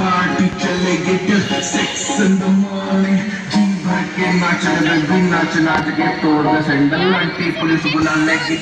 Party चलेगी till six in the morning. जी भर के नाच बेबी नाच नाच के तोड़ दे सैंडल आंटी पुलिस बुला लेगी।